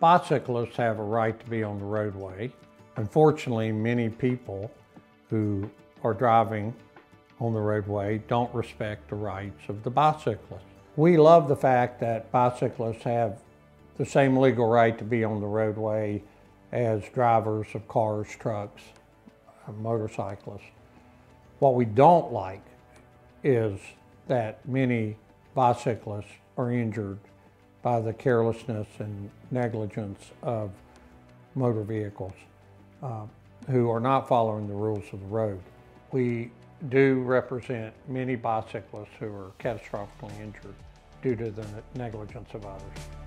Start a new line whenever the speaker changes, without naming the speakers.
Bicyclists have a right to be on the roadway. Unfortunately, many people who are driving on the roadway don't respect the rights of the bicyclist. We love the fact that bicyclists have the same legal right to be on the roadway as drivers of cars, trucks, uh, motorcyclists. What we don't like is that many bicyclists are injured by the carelessness and negligence of motor vehicles uh, who are not following the rules of the road. We do represent many bicyclists who are catastrophically injured due to the negligence of others.